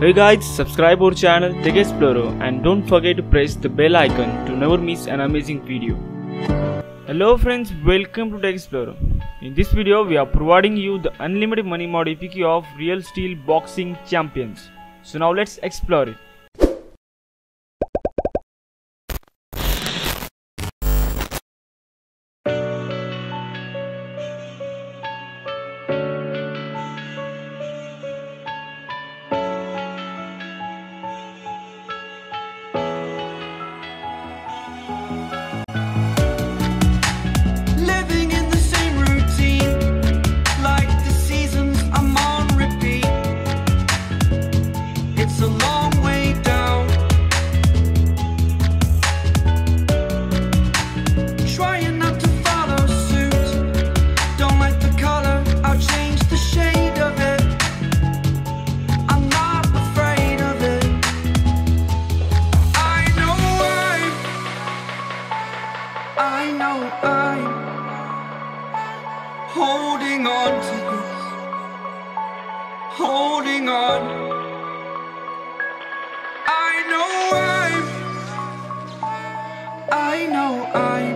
Hey guys, subscribe our channel Tech Explorer and don't forget to press the bell icon to never miss an amazing video. Hello friends, welcome to Tech Explorer. In this video, we are providing you the unlimited money mod of Real Steel Boxing Champions. So now let's explore it. Holding on to this, holding on. I know I'm, I know I'm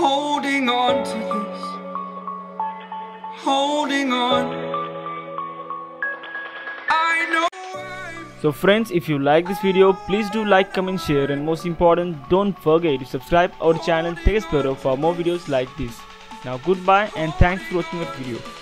Holding on to this. Holding on. I know So friends, if you like this video, please do like, comment, share and most important, don't forget to subscribe our channel Tech for more videos like this. Now goodbye and thanks for watching our video.